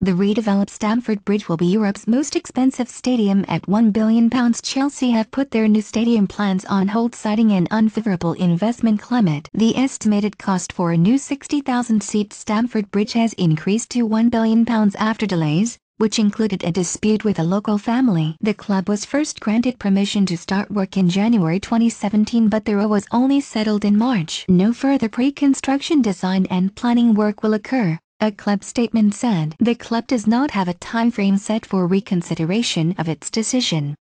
The redeveloped Stamford Bridge will be Europe's most expensive stadium at £1 billion. Chelsea have put their new stadium plans on hold citing an unfavorable investment climate. The estimated cost for a new 60,000-seat Stamford Bridge has increased to £1 billion after delays, which included a dispute with a local family. The club was first granted permission to start work in January 2017 but the row was only settled in March. No further pre-construction design and planning work will occur. A club statement said the club does not have a time frame set for reconsideration of its decision.